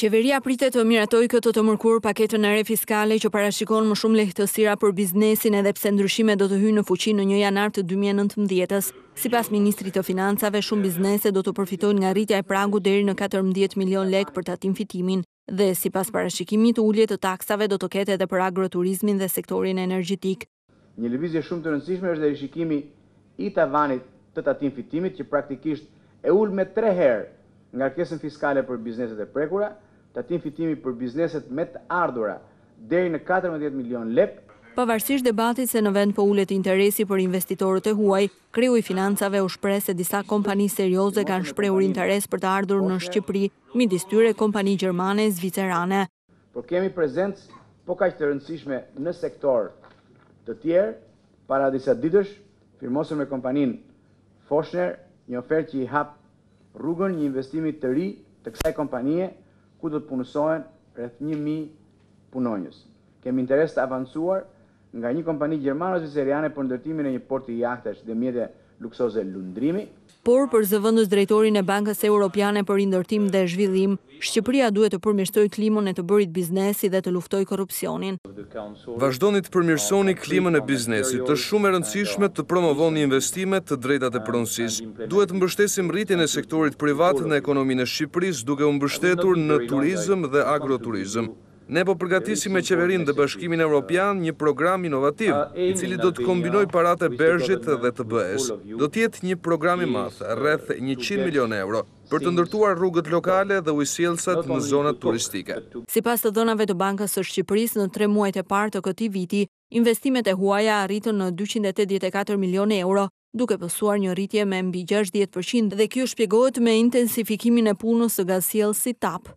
Qeveria pritet të miratojë këtë të mërkurë paketën e re fiskale që parashikon më shumë lehtësira për biznesin edhe pse ndryshimet do të hyjnë në fuqi në një janar të dy mijë e nëntëmbëdhjetës. Sipas ministrit të Financave, shumë biznese do të përfitojnë nga rritja e pragut deri në katërmbëdhjetë milionë lekë për tatim fitimin dhe, sipas parashikimit, ulje të taksave do të ketë edhe për agroturizmin dhe sektorin energjetik. Një lëvizje shumë të rëndësishme është dhe rishikimi i tavanit të tatim fitimit që praktikisht e ul me tre herë ngarkesën fiskale për bizneset e prekura, tatim fitimi për bizneset me të ardhura deri në katërmbëdhjetë milionë lekë. Pavarësisht debatit se në vend po ulet interesi për investitorët e huaj, kreu i financave u shpreh se disa kompani serioze kanë shprehur interes për të ardhur në Shqipëri, midis tyre kompani gjermane e zvicerane. Por kemi prezencë po kaq të rëndësishme në sektorë të tjerë. Para disa ditësh, firmosëm me kompaninë Forschner një ofertë që i hap rrugën një investimi të ri të kësaj kompanie, ku do të punësohen rreth një mijë punonjës. Kemi interes të avancuar nga një kompani gjermano-zvicerane për ndërtimin e një porti jahtesh dhe mjete luksoze lundrimi. Por, për zëvendësdrejtorin e Bankës Europiane për Rindërtim dhe Zhvillim, Shqipëria duhet të përmirësojë klimën e të bërit biznesi dhe të luftojë korrupsionin. Vazhdoni të përmirësoni klimën e biznesit, është shumë e rëndësishme të promovoni investimet, të drejtat e pronësisë. Duhet të mbështesim rritjen e sektorit privat në ekonominë e Shqipërisë duke u mbështetur në turizëm dhe agroturizëm. Ne po përgatisim me Qeverinë dhe Bashkimin Europian një program inovativ, i cili do të kombinojë paratë e BERZH-it dhe të BE-së. Do të jetë një program i madh, rreth njëqind milionë euro, për të ndërtuar rrugët lokale dhe ujësjellësat në zonat turistike. Sipas të dhënave të Bankës së Shqipërisë, në tre muajt e parë të këtij viti, investimet e huaja arritën në dyqind e tetëdhjetë e katër milionë euro, duke pësuar një rritje me mbi gjashtëdhjetë për qind dhe kjo shpjegohet me intensifikimin e punës së gazsjellësit TAP.